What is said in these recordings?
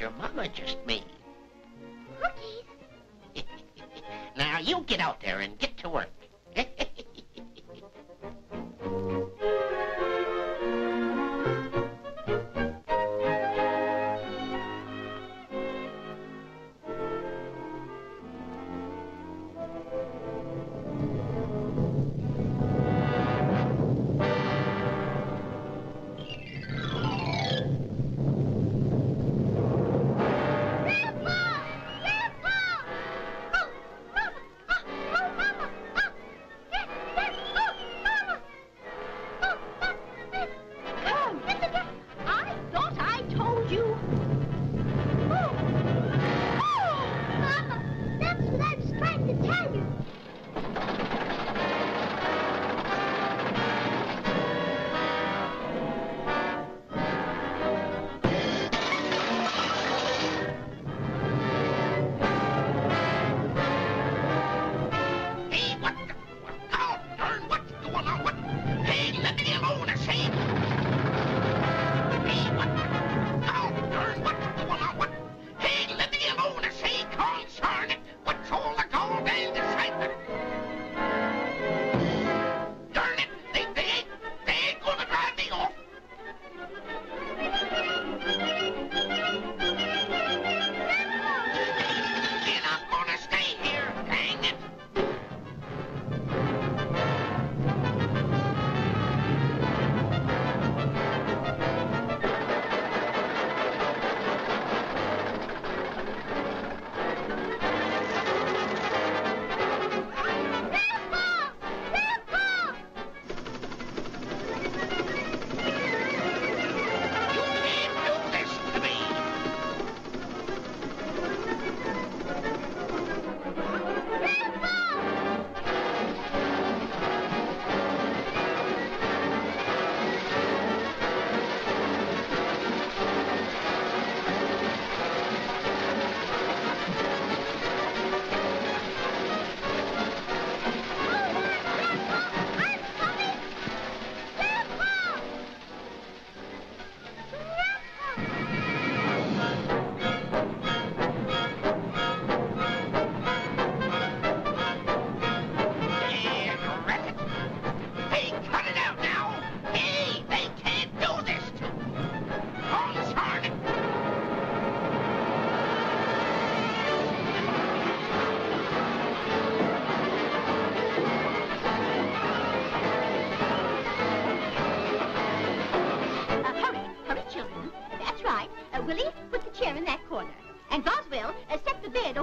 your mama just made. Cookies. now you get out there and get to work.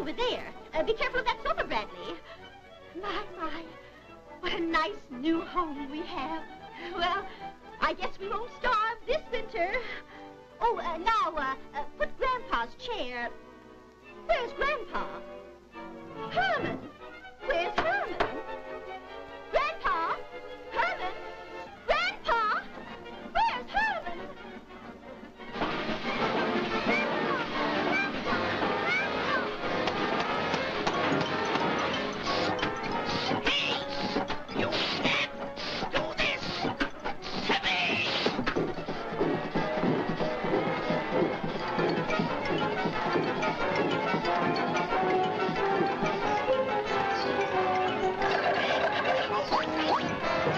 over there. Uh, be careful of that sofa, Bradley. My, my, what a nice new home we have. Well, I guess we won't starve this winter. Oh, uh, now, uh, uh, put Grandpa's chair. Where's Grandpa? Oh!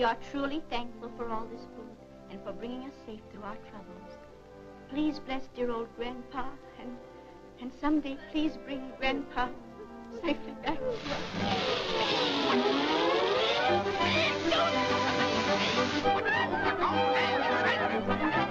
We are truly thankful for all this food and for bringing us safe through our troubles. Please bless dear old Grandpa, and, and someday please bring Grandpa safely back to us.